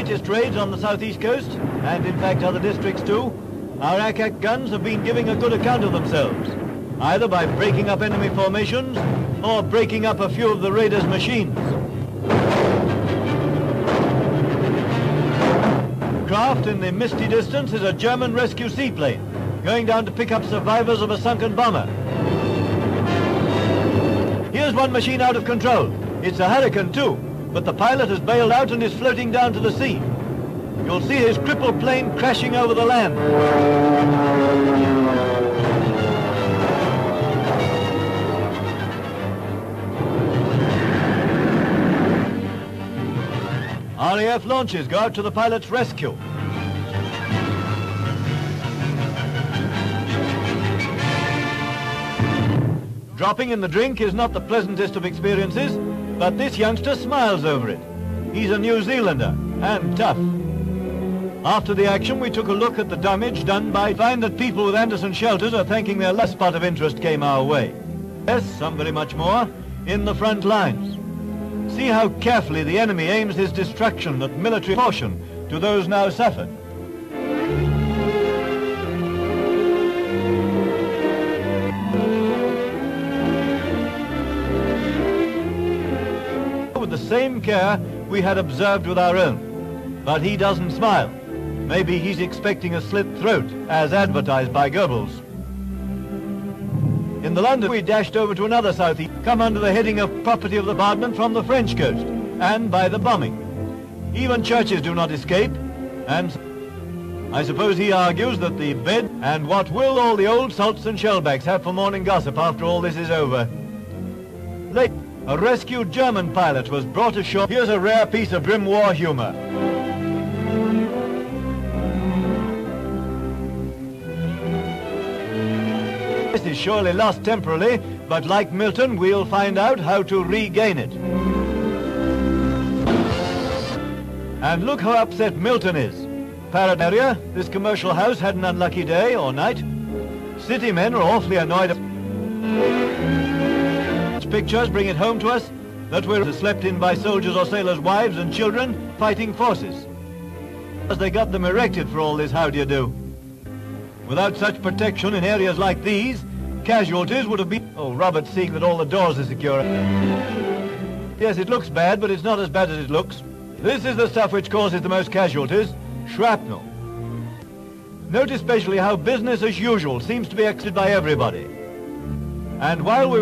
latest raids on the southeast coast, and in fact other districts too, our Ack-Ack guns have been giving a good account of themselves, either by breaking up enemy formations or breaking up a few of the raiders' machines. Craft in the misty distance is a German rescue seaplane, going down to pick up survivors of a sunken bomber. Here's one machine out of control. It's a Hurricane too, but the pilot has bailed out and is floating down to the sea. You'll see his crippled plane crashing over the land. RAF launches go out to the pilot's rescue. Dropping in the drink is not the pleasantest of experiences, but this youngster smiles over it. He's a New Zealander, and tough. After the action, we took a look at the damage done by... Find that people with Anderson shelters are thanking their last spot of interest came our way. Yes, some very much more, in the front lines. See how carefully the enemy aims his destruction at military portion to those now suffered. Same care we had observed with our own. But he doesn't smile. Maybe he's expecting a slit throat, as advertised by Goebbels. In the London, we dashed over to another southeast, come under the heading of property of the bombardment from the French coast, and by the bombing. Even churches do not escape, and I suppose he argues that the bed and what will all the old salts and shellbacks have for morning gossip after all this is over. Late, a rescued German pilot was brought ashore. Here's a rare piece of grim war humor. This is surely lost temporarily, but like Milton, we'll find out how to regain it. And look how upset Milton is. Parrot this commercial house had an unlucky day or night. City men are awfully annoyed. Pictures bring it home to us that we're slept in by soldiers or sailors' wives and children fighting forces. As they got them erected for all this how do you do. Without such protection in areas like these, casualties would have been... Oh, Robert seeing that all the doors are secure. Yes, it looks bad, but it's not as bad as it looks. This is the stuff which causes the most casualties, shrapnel. Note especially how business as usual seems to be exited by everybody. And while we